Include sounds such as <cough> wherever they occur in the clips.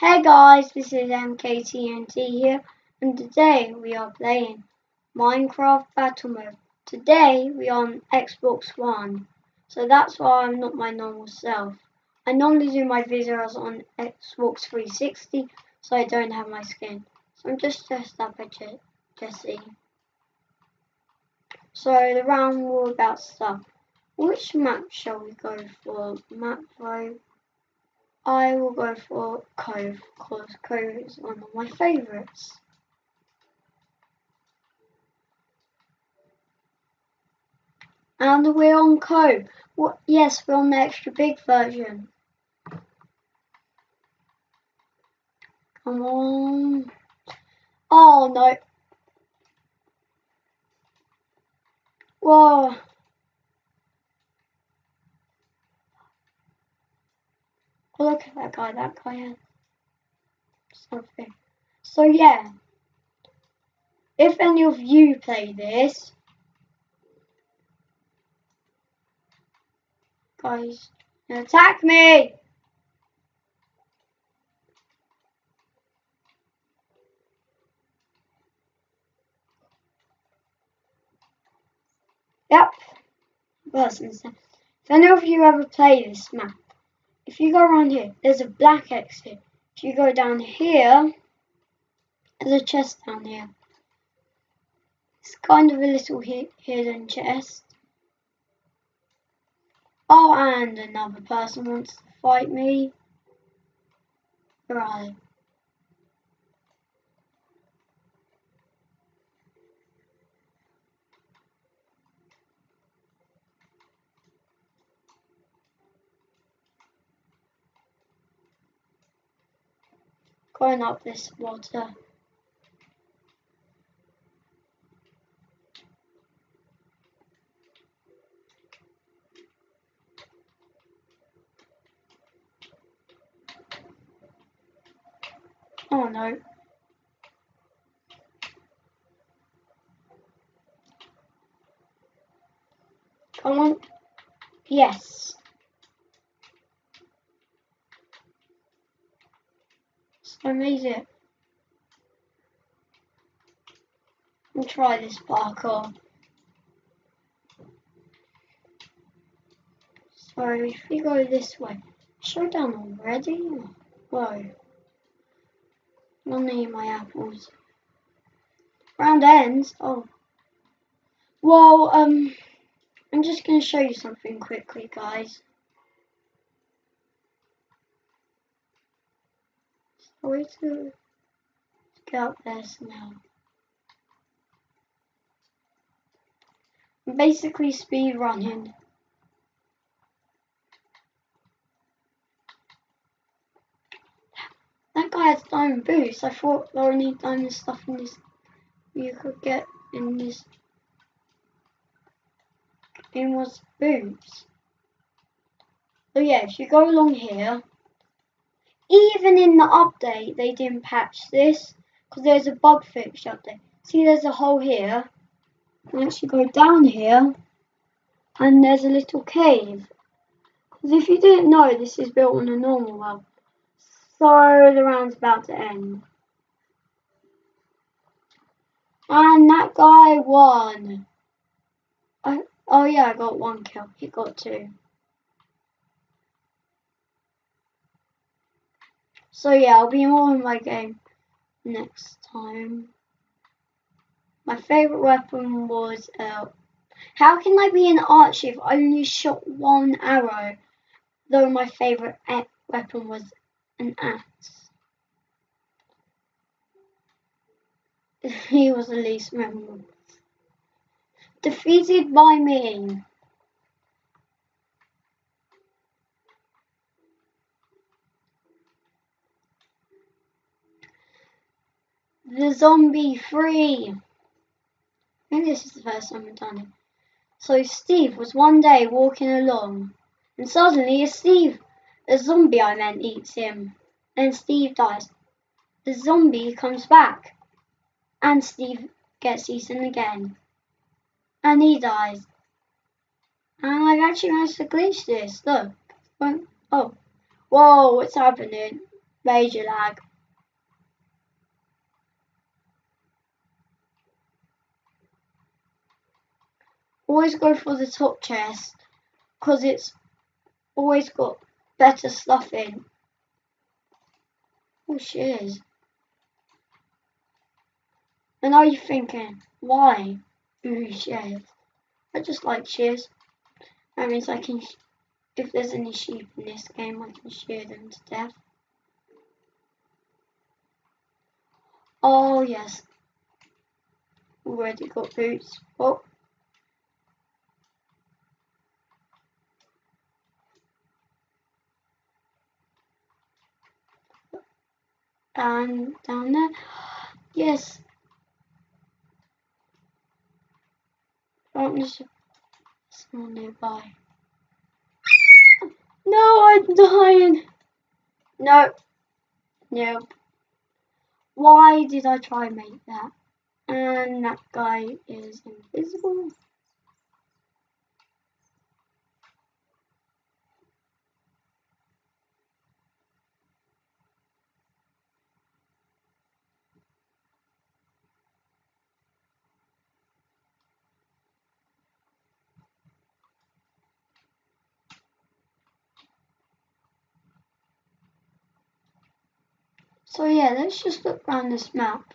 Hey guys, this is MKTNT here, and today we are playing Minecraft Battle Mode. Today we are on Xbox One, so that's why I'm not my normal self. I normally do my videos on Xbox 360, so I don't have my skin. So I'm just dressed up as Je Jesse. So the round will about stuff. Which map shall we go for? Map though. I will go for Cove because Cove is one of my favourites. And we're on Cove. What? Yes, we're on the extra big version. Come on. Oh no. Whoa. Look at that guy. That guy has something. So yeah, if any of you play this, guys, attack me. Yep. That's insane. If any of you ever play this map, if you go around here, there's a black exit. If you go down here, there's a chest down here. It's kind of a little hidden chest. Oh, and another person wants to fight me. They? Going up this water. Oh no. Come on. Yes. It. We'll try this parkour. So if we go this way, showdown already? Whoa. Not need my apples. Round ends? Oh. Well, um, I'm just going to show you something quickly, guys. Way to up there now. I'm basically speed running. That guy has diamond boots. I thought there only diamond stuff in this you could get in this game was boots. So yeah, if you go along here even in the update, they didn't patch this because there's a bug fix update. See, there's a hole here. Once you go down here, and there's a little cave. Because if you didn't know, this is built on a normal world. So the round's about to end. And that guy won. I, oh yeah, I got one kill. He got two. So yeah, I'll be more in my game next time. My favourite weapon was uh, how can I be an archer if I only shot one arrow? Though my favourite weapon was an axe. <laughs> he was the least memorable. Defeated by me. The zombie free. I think this is the first time I've done it. So Steve was one day walking along, and suddenly a Steve, a zombie I meant, eats him. Then Steve dies. The zombie comes back, and Steve gets eaten again, and he dies. And I've actually managed to glitch this. Look. Oh, whoa! What's happening? Major lag. Always go for the top chest because it's always got better stuff in. Oh, shears. And are you thinking, why? Ooh, shears. I just like shears. That means I can, if there's any sheep in this game, I can shear them to death. Oh, yes. Already got boots. Oh. And down there. Yes. Oh, there's someone nearby. No, I'm dying. No. Nope. Why did I try make that? And that guy is invisible. So yeah, let's just look around this map.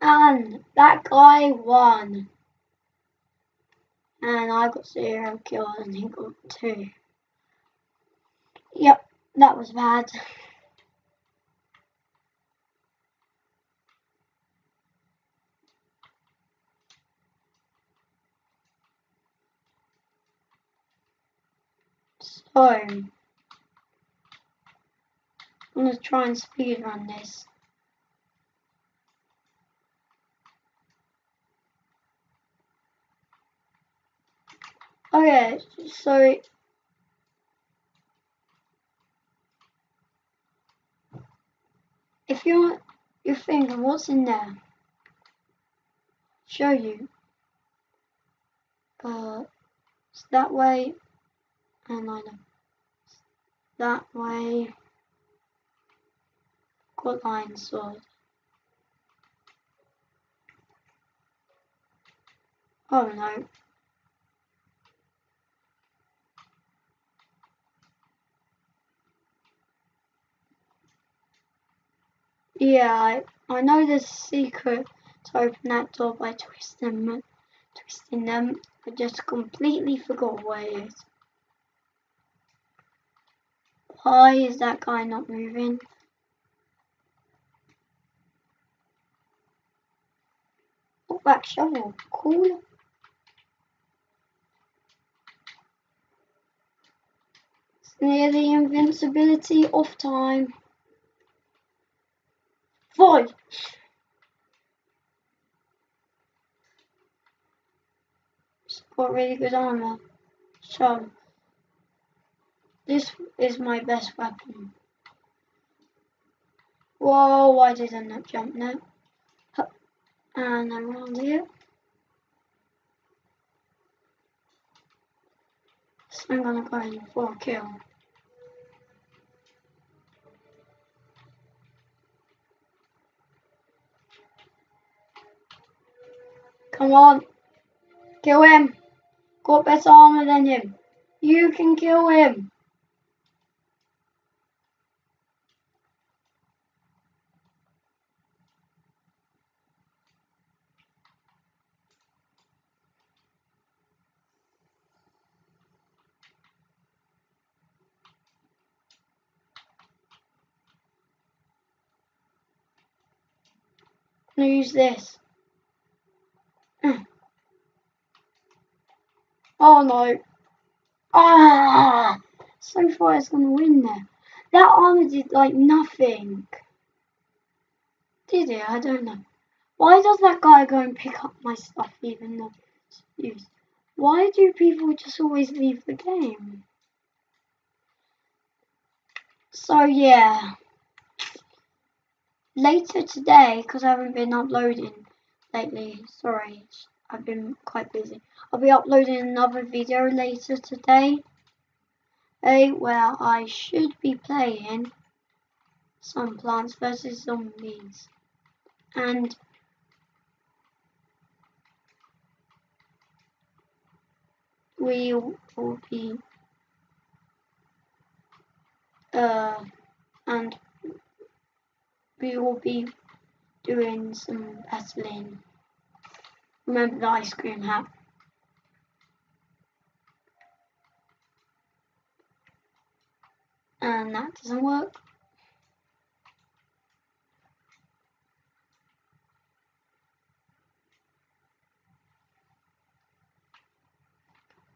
And that guy won. And I got zero kills and he got two. Yep, that was bad. <laughs> So, I'm going to try and speed run this. Okay, so if you're you're thinking what's in there, show you. Uh, that way, Oh, and I know that way. Got line sword. Oh no. Yeah, I, I know a secret to open that door by twisting them, twisting them. I just completely forgot what it is. Why is that guy not moving? Oh, back shovel. Cool. It's the invincibility off time. Fight! got really good armor. So, this is my best weapon. Whoa, why did I not jump now? And around here. So I'm gonna go in for a kill. Come on. Kill him. Got better armor than him. You can kill him. Use this. <clears throat> Oh no. Ah! So far it's gonna win there. That armor did like nothing. Did it? I don't know. Why does that guy go and pick up my stuff even though it's used? Why do people just always leave the game? So yeah. Later today, because I haven't been uploading, lately. Sorry, I've been quite busy. I'll be uploading another video later today. A where I should be playing some Plants vs Zombies. And we will be uh and we will be doing some battling. Remember the ice cream hat. And that doesn't work.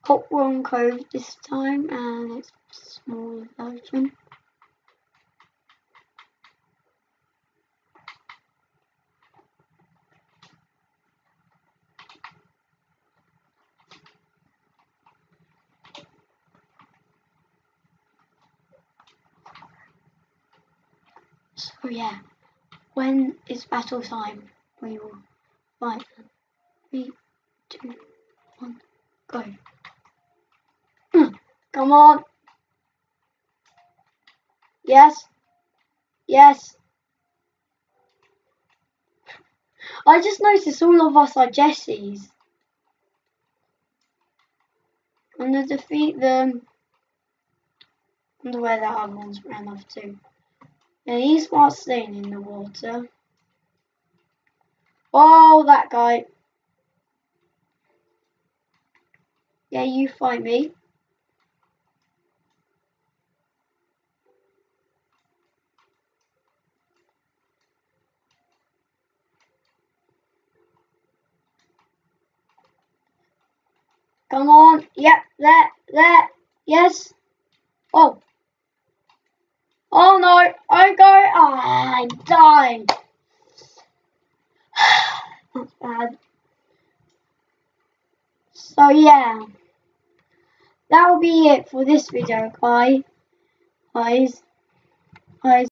Hot one code this time and it's small version. So yeah, when it's battle time, we will fight them. Three, two, one, go. Hmm, come on. Yes. Yes. I just noticed all of us are Jessies. I'm gonna defeat them. I wonder where the other ones ran off to. Yeah, he's not staying in the water. Oh, that guy. Yeah, you fight me. Come on. Yep, there, there. Yes. Oh. Oh no, I go. Ah, I died. <sighs> That's bad. So yeah, that will be it for this video. Guys, guys.